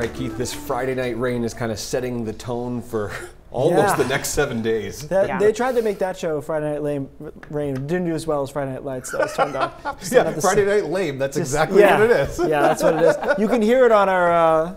right, Keith, this Friday night rain is kind of setting the tone for almost Yeah. the next seven days. That, Yeah. They tried to make that show Friday Night Lame, Rain. Didn't do as well as Friday Night Lights. That was turned out. Just yeah, Friday same- Night Lame, that's just- exactly yeah. what it is. yeah, that's what it is. You can hear it on our uh,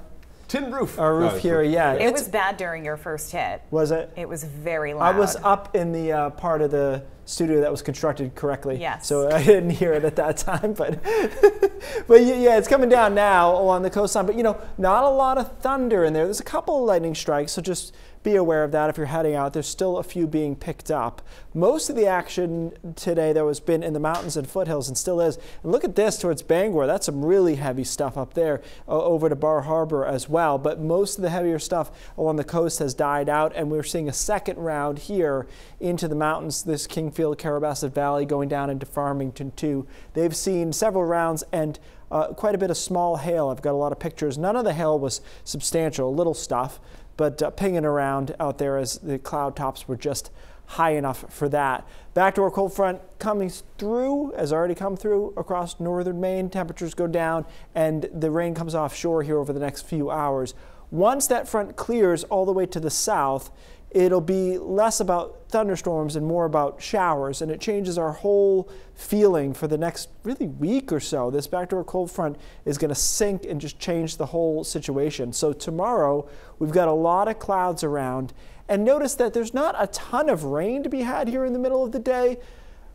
Tin roof. our roof Uh, here. Yeah, It was bad during your first hit. Was it? It was very loud. I was up in the uh, part of the studio that was constructed correctly. Yes. So I didn't hear it at that time, but but yeah, it's coming down now along the coastline. But you know, not a lot of thunder in there. There's a couple of lightning strikes, so just be aware of that if you're heading out. There's still a few being picked up. Most of the action today there has been in the mountains and foothills, and still is. And look at this towards Bangor. That's some really heavy stuff up there uh, over to Bar Harbor as well. But most of the heavier stuff along the coast has died out, and we're seeing a second round here into the mountains. This Kingfield, Carrabassett Valley going down into Farmington too. They've seen several rounds and uh, quite a bit of small hail. I've got a lot of pictures. None of the hail was substantial, little stuff, but uh, pinging around out there as the cloud tops were just high enough for that. Backdoor cold front coming through, has already come through across northern Maine. Temperatures go down and the rain comes offshore here over the next few hours. Once that front clears all the way to the south, it'll be less about thunderstorms and more about showers, and it changes our whole feeling for the next really week or so. This backdoor cold front is going to sink and just change the whole situation. So tomorrow we've got a lot of clouds around, and notice that there's not a ton of rain to be had here in the middle of the day.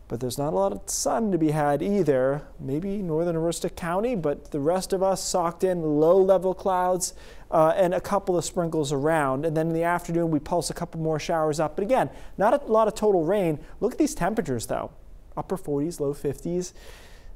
But there's not a lot of sun to be had either. Maybe northern Aroostook County, but the rest of us socked in low level clouds uh, and a couple of sprinkles around. And then in the afternoon, we pulse a couple more showers up. But again, not a lot of total rain. Look at these temperatures though upper 40s, low 50s.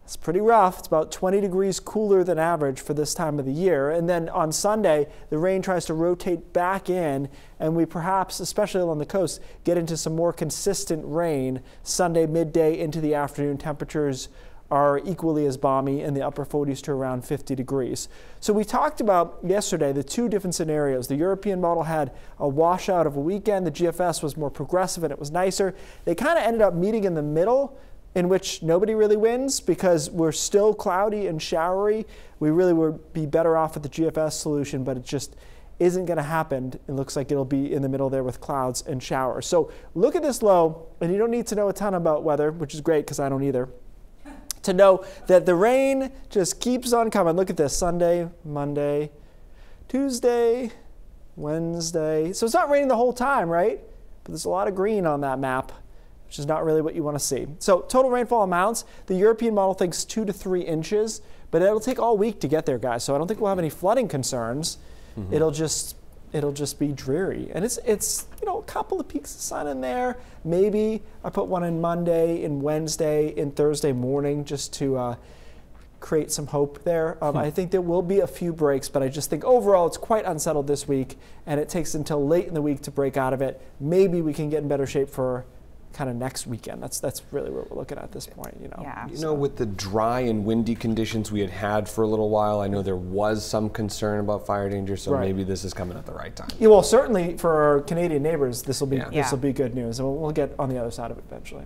It's pretty rough. It's about 20 degrees cooler than average for this time of the year. And then on Sunday, the rain tries to rotate back in, and we perhaps, especially along the coast, get into some more consistent rain Sunday midday into the afternoon. Temperatures are equally as balmy in the upper 40s to around 50 degrees. So we talked about yesterday the two different scenarios. The European model had a washout of a weekend. The GFS was more progressive and it was nicer. They kind of ended up meeting in the middle in which nobody really wins because we're still cloudy and showery. We really would be better off with the GFS solution, but it just isn't going to happen. It looks like it'll be in the middle there with clouds and showers. So look at this low, and you don't need to know a ton about weather, which is great because I don't either. To know that the rain just keeps on coming. Look at this Sunday, Monday, Tuesday, Wednesday. So it's not raining the whole time, right? But there's a lot of green on that map which is not really what you want to see. So total rainfall amounts, the European model thinks two to three inches, but it'll take all week to get there, guys. So I don't think we'll have any flooding concerns. It'll just it'll just be dreary. And it's it's you know a couple of peaks of sun in there. Maybe I put one in Monday, in Wednesday, in Thursday morning just to uh, create some hope there. Um, I think there will be a few breaks, but I just think overall it's quite unsettled this week, and it takes until late in the week to break out of it. Maybe we can get in better shape for kind of next weekend. That's that's really what we're looking at this point. You know. Yeah. You know, with the dry and windy conditions we had had for a little while, I know there was some concern about fire danger, so Right. maybe this is coming at the right time. Yeah, well, certainly for our Canadian neighbors, this will be Yeah. this will be good news, and we'll, we'll get on the other side of it eventually.